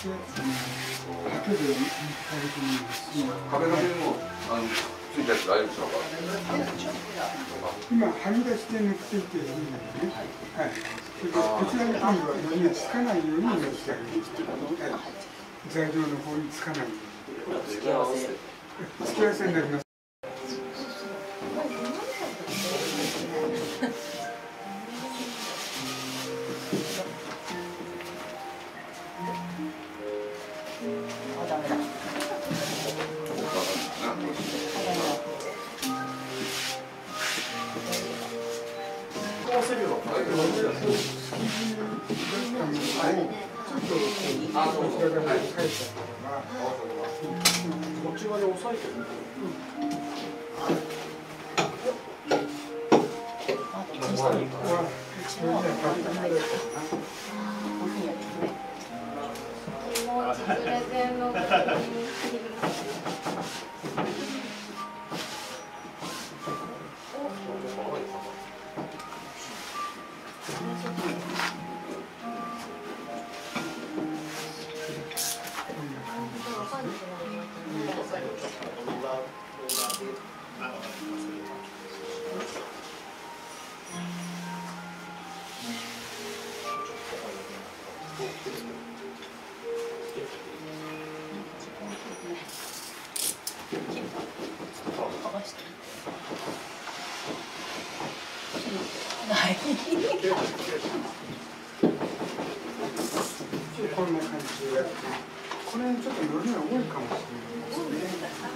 壁で見かけてみます壁掛けもあのつい。たやつ大丈夫でしょうか今はみ出して塗ってい。てい。い。んだよねはい。それでこちらの方にはのりがつかない。ように塗ってあげます、はい、材料の方につかない。ように付き合わせ付き合わせになりますこっち側で押さえてるあどっちにしたらいいかなうちはもうない。こんな感じでやって。これちょっとのりが多いかもしれないですね。